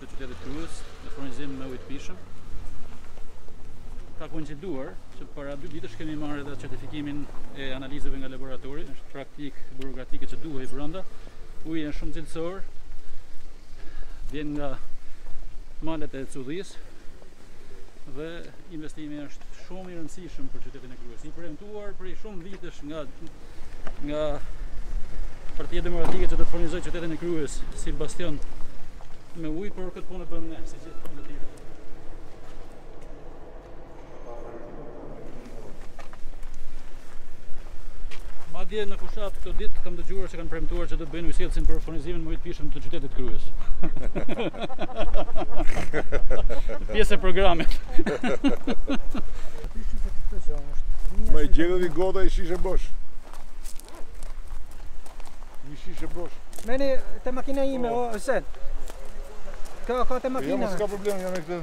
të qytetit Krujës në furnizim me ujë të pijshëm. Ka koinciduar që para dy ditësh kemi marrë edhe certifikimin e analizave nga laboratori, është praktikë burokratike që duhej brenda. Uji është shumë cilësor, vjen nga malet e Cudhisë, dhe investimi është shumë i rëndësishëm për qytetin e Krujës. I premtuar prej shumë vitesh nga nga Partia Demokratike që do të furnizojë qytetin e Krujës si bastion me ujë, por këtë punë e bëmë ne, si gjithë punët e tjera. Madje në fushatë këto ditë kam dëgjuar që kanë premtuar që do të bëjnë ujësjellësin për furnizimin me ujë të pijshëm të qytetit Krujës. Pjesë e programit. Më gjetën një gota i shishe bosh. Një shishe bosh. Meni te makina ime, po. o, Sen. Ka, ka te makina. Jo, mos ka problem, jam e këtë.